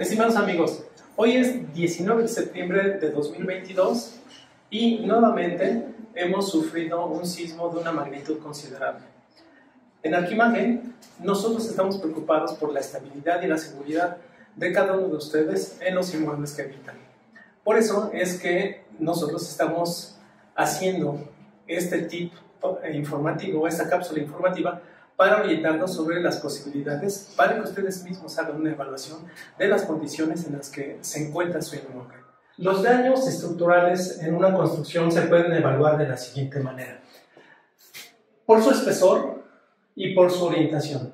Estimados amigos, hoy es 19 de septiembre de 2022 y nuevamente hemos sufrido un sismo de una magnitud considerable. En Arquimagen, nosotros estamos preocupados por la estabilidad y la seguridad de cada uno de ustedes en los inmuebles que habitan. Por eso es que nosotros estamos haciendo este tip informativo, esta cápsula informativa, para orientarnos sobre las posibilidades para que ustedes mismos hagan una evaluación de las condiciones en las que se encuentra su inmueble. Los daños estructurales en una construcción se pueden evaluar de la siguiente manera. Por su espesor y por su orientación.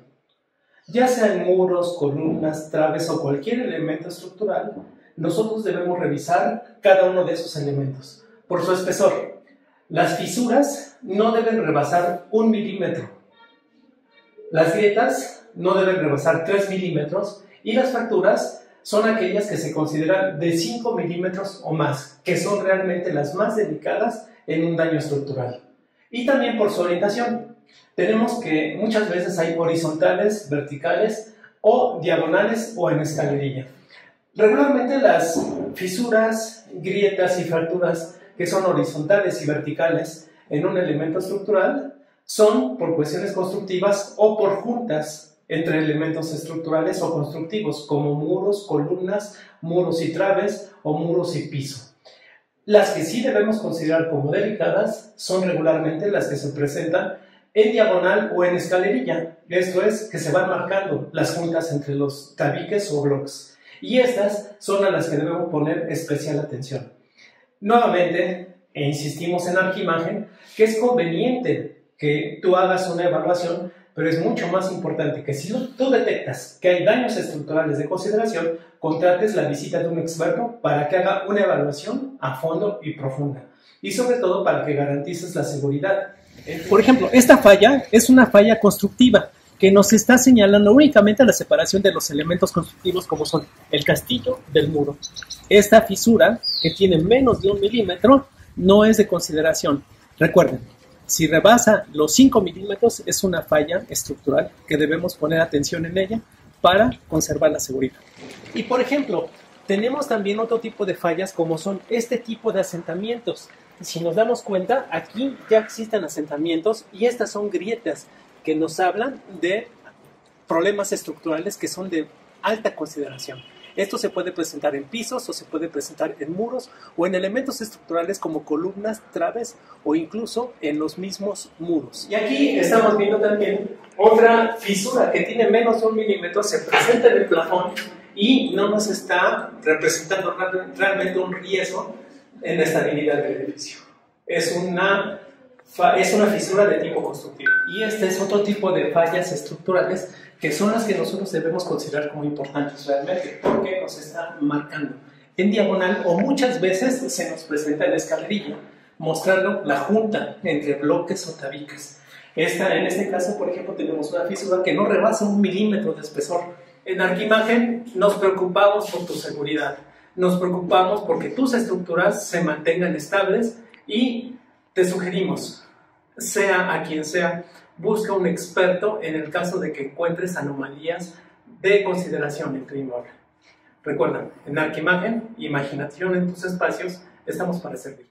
Ya sea en muros, columnas, traves o cualquier elemento estructural, nosotros debemos revisar cada uno de esos elementos. Por su espesor, las fisuras no deben rebasar un milímetro las grietas no deben rebasar 3 milímetros y las fracturas son aquellas que se consideran de 5 milímetros o más, que son realmente las más delicadas en un daño estructural. Y también por su orientación. Tenemos que muchas veces hay horizontales, verticales o diagonales o en escalerilla. Regularmente las fisuras, grietas y fracturas que son horizontales y verticales en un elemento estructural son por cuestiones constructivas o por juntas entre elementos estructurales o constructivos, como muros, columnas, muros y traves o muros y piso. Las que sí debemos considerar como delicadas son regularmente las que se presentan en diagonal o en escalerilla. Esto es, que se van marcando las juntas entre los tabiques o bloques. Y estas son a las que debemos poner especial atención. Nuevamente, e insistimos en arquimagen, que es conveniente que tú hagas una evaluación, pero es mucho más importante que si tú detectas que hay daños estructurales de consideración, contrates la visita de un experto para que haga una evaluación a fondo y profunda. Y sobre todo para que garantices la seguridad. Por ejemplo, esta falla es una falla constructiva que nos está señalando únicamente la separación de los elementos constructivos como son el castillo del muro. Esta fisura, que tiene menos de un milímetro, no es de consideración. Recuerden, si rebasa los 5 milímetros es una falla estructural que debemos poner atención en ella para conservar la seguridad. Y por ejemplo, tenemos también otro tipo de fallas como son este tipo de asentamientos. Si nos damos cuenta, aquí ya existen asentamientos y estas son grietas que nos hablan de problemas estructurales que son de alta consideración. Esto se puede presentar en pisos o se puede presentar en muros o en elementos estructurales como columnas, traves o incluso en los mismos muros. Y aquí estamos viendo también otra fisura que tiene menos de un milímetro, se presenta en el plafón y no nos está representando realmente un riesgo en la estabilidad del edificio. Es una, es una fisura de tipo constructivo. Y este es otro tipo de fallas estructurales que son las que nosotros debemos considerar como importantes realmente, porque nos están marcando en diagonal o muchas veces se nos presenta en escalerilla, mostrando la junta entre bloques o tabiques. Esta, en este caso, por ejemplo, tenemos una fisura que no rebasa un milímetro de espesor. En Arquimagen nos preocupamos por tu seguridad, nos preocupamos porque tus estructuras se mantengan estables y te sugerimos, sea a quien sea, busca un experto en el caso de que encuentres anomalías de consideración en tu inmueble. Recuerda, en Arquimagen, imaginación en tus espacios, estamos para servir.